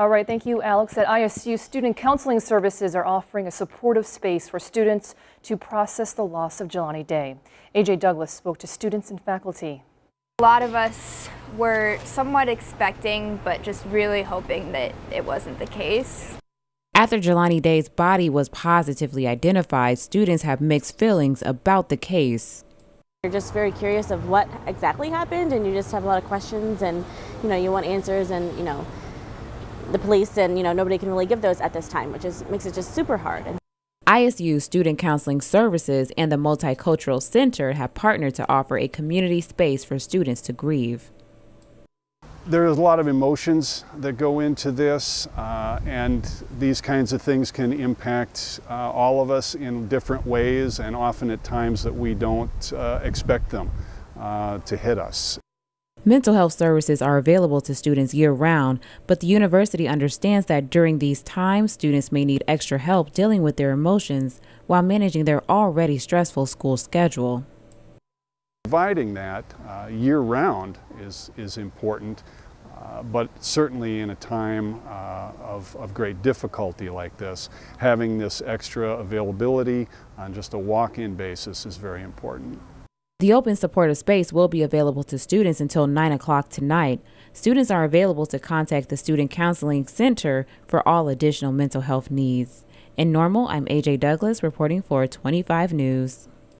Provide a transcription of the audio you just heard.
All right, thank you, Alex. At ISU, Student Counseling Services are offering a supportive space for students to process the loss of Jelani Day. AJ Douglas spoke to students and faculty. A lot of us were somewhat expecting, but just really hoping that it wasn't the case. After Jelani Day's body was positively identified, students have mixed feelings about the case. You're just very curious of what exactly happened and you just have a lot of questions and you know you want answers and you know the police and you know nobody can really give those at this time which is makes it just super hard. ISU Student Counseling Services and the Multicultural Center have partnered to offer a community space for students to grieve. There's a lot of emotions that go into this, uh, and these kinds of things can impact uh, all of us in different ways, and often at times that we don't uh, expect them uh, to hit us. Mental health services are available to students year round, but the university understands that during these times, students may need extra help dealing with their emotions while managing their already stressful school schedule. Providing that uh, year round is, is important, uh, but certainly in a time uh, of, of great difficulty like this, having this extra availability on just a walk-in basis is very important. The open supportive space will be available to students until 9 o'clock tonight. Students are available to contact the Student Counseling Center for all additional mental health needs. In Normal, I'm AJ Douglas reporting for 25 News.